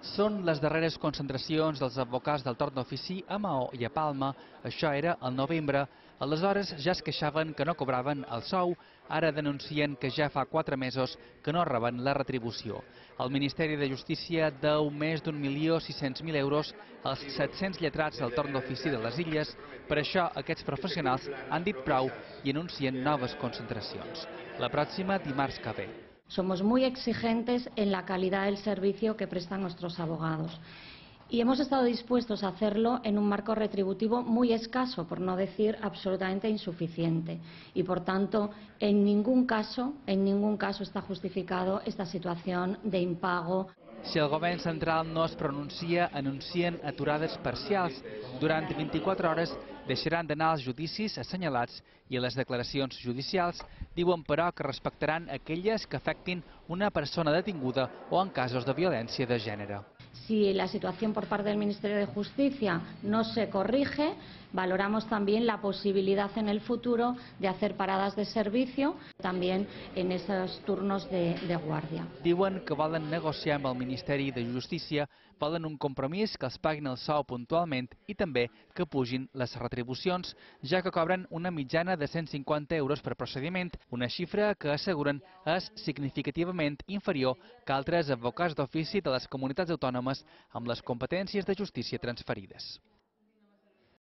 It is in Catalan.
Són les darreres concentracions dels advocats del torn d'ofici a Maó i a Palma. Això era al novembre. Aleshores ja es queixaven que no cobraven el sou, ara denuncien que ja fa quatre mesos que no reben la retribució. El Ministeri de Justícia deu més d'un milió sis-cents mil euros als 700 lletrats del torn d'ofici de les Illes. Per això aquests professionals han dit prou i anuncien noves concentracions. La pròxima dimarts que ve. Somos muy exigentes en la calidad del servicio que prestan nuestros abogados. Y hemos estado dispuestos a hacerlo en un marco retributivo muy escaso, por no decir absolutamente insuficiente. Y, por tanto, en ningún caso, en ningún caso está justificado esta situación de impago. Si el govern central no es pronuncia, anuncien aturades parcials. Durant 24 hores deixaran d'anar als judicis assenyalats i a les declaracions judicials diuen però que respectaran aquelles que afectin una persona detinguda o en casos de violència de gènere. Si la situación por parte del Ministerio de Justicia no se corrige, valoramos también la posibilidad en el futuro de hacer paradas de servicio también en esos turnos de, de guardia. Diuen que volen negociar amb el Ministeri de Justícia, volen un compromís que els paguin el sou puntualment i també que pugin les retribucions, ja que cobren una mitjana de 150 euros per procediment, una xifra que asseguren és significativament inferior que altres advocats d'ofici de les comunitats autònomes amb les competències de justícia transferides.